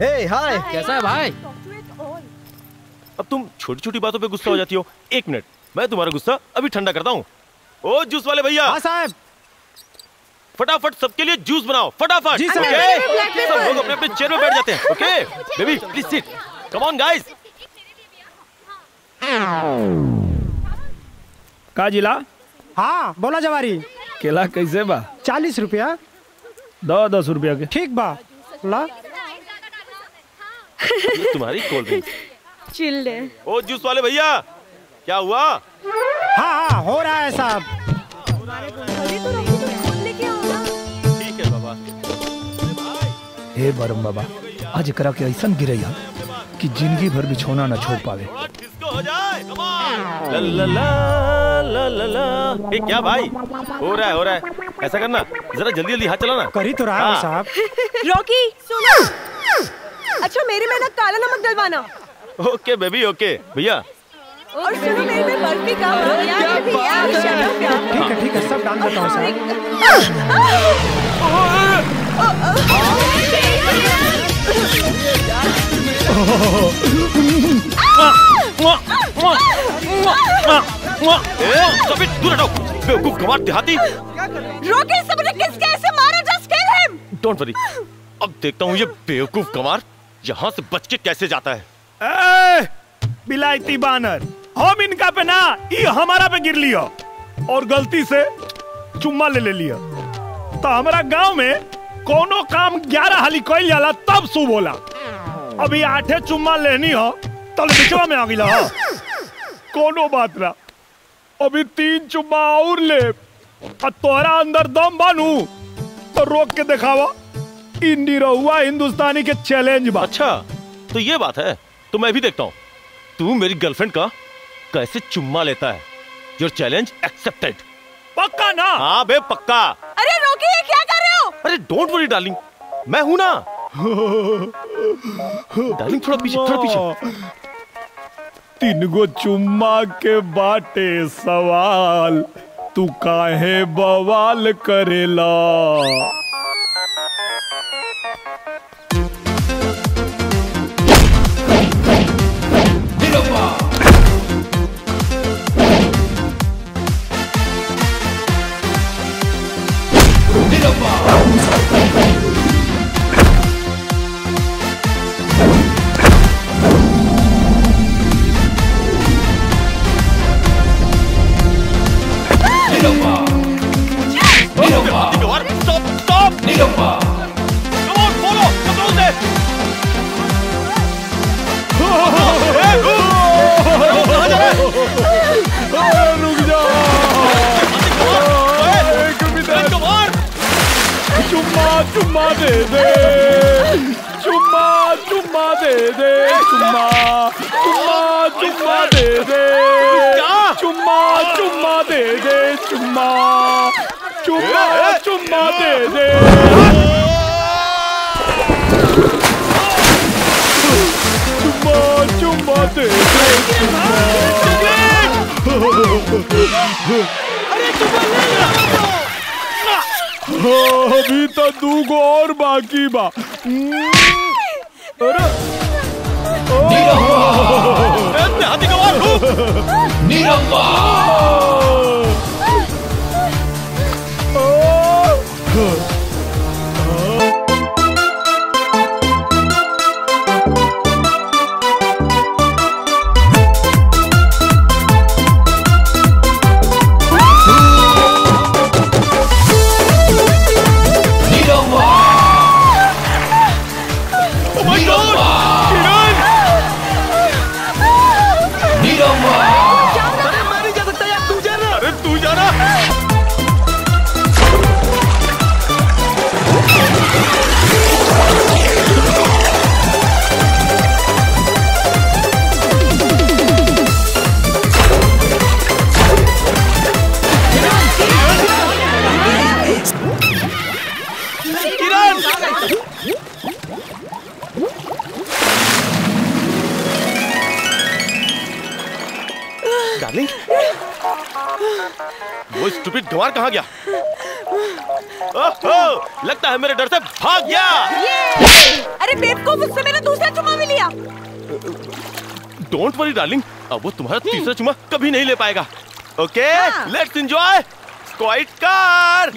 हे हाय कैसा है भाई? अब तुम छोटी छोटी बातों पे गुस्सा हो जाती हो। एक मिनट मैं तुम्हारा गुस्सा अभी ठंडा करता हूँ। ओ जूस वाले भैया। हाँ साहब। फटाफट सबके लिए जूस बनाओ फटाफट। जी, सर। ओके सब लोग अपने अपने चेयर में बैठ जाते हैं। Okay baby please sit come on guys का जिला हाँ बोला जवारी। केला कैसे बा? चालीस रुपया। दो दस रुपया के। ठीक बा। ला। ये तुम्हारी कोल्ड ड्रिंक चिल्ड है ओ जूस वाले भैया क्या हुआ? हाँ हाँ हो रहा है साहब। ठीक है बाबा। हे बरम बाबा आज करा के ऐसा गिरैया कि ज़िंदगी भर बिछौना न छोड़ पावे। हो ए क्या भाई? हो रहा है हो रहा है। ऐसा करना जरा जल्दी जल्दी हाथ चलाना। कर ही तो रहा है हाँ। साहब। रॉकी सुनो। अच्छा मेरी मेहनत काला नमक डलवाना। Okay baby okay. भैया। और सुनो मेरे में बर्फ़ी का ठीक है ठीक है सब डाल देता हूँ सभी दूर हटो बेवकूफ़ गंवार देहाती। रॉकी सबने किसके ऐसे मारा? Just kill him. Don't worry अब देखता हूँ ये बेवकूफ़ गंवार। यहाँ से बच के कैसे जाता है? ए, बिलायती बानर हम इनका पे ना ये हमारा पे गिर लिया। और गलती से चुम्मा ले ले लिया। तो हमारा गाँव में कोनो काम ग्यारह हाली कइल जाला तब शुभ होला अभी आठे चुम्मा लेनी हो तल बिचवा में आ गिला हो। कोनो बात ना। अभी तीन चुम्मा और ले तोहरा अंदर दम बानू तो रोक के दिखावा। इ निरहुआ हिंदुस्तानी के चैलेंज बा। अच्छा तो ये बात है तो मैं भी देखता हूँ। तू मेरी गर्लफ्रेंड का कैसे चुम्मा लेता है? योर चैलेंज एक्सेप्टेड पक्का ना? हाँ बे पक्का। अरे रॉकी ये क्या कर रहे हो? अरे डोंट वरी डार्लिंग मैं हूँ ना। डार्लिंग थोड़ा पीछे थोड़ा पीछे। तीन गो चुम्मा के बाटे सवाल तू काहे बवाल करेला? चुम्मा चुम्मा दे दे। चुम्मा चुम्मा दे दे। चुम्मा चुम्मा चुम्मा दे दे। चुम्मा चुम्मा दे दे। चुम्मा चुम्मा चुम्मा दे दे। चुम्मा चुम्मा दे दे। हाँ, अभी तो दू गो और बाकी बा अरे ए, वो स्टूपिड गंवार कहाँ गया? ओहो लगता है मेरे डर से भाग गया। अरे बेवकूफ़ अब उससे मैंने दूसरा चुम्मा भी लिया। डोंट वरी डार्लिंग अब वो तुम्हारा तीसरा चुम्मा कभी नहीं ले पाएगा। ओके। लेट्स एंजॉय स्क्वाइट कार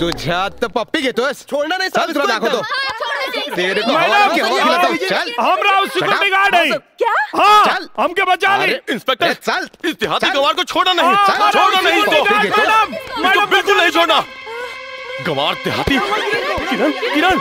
तुझ्या तर पप्पी घेतोस छोड़ना नहीं चल तुला दाखवतो तेरे को हवा मैडम, की हवा खिलाता हूँ चल। हम राव सिक्योरिटी Shut up. गार्ड है। क्या? हाँ चल। हमके बचा ली इंस्पेक्टर चल। इस देहाती। गवार को छोड़ना नहीं। हाँ, छोड़ना नहीं इसको देखो। मैडम बिल्कुल नहीं छोड़ना। गवार देहाती। किरण किरण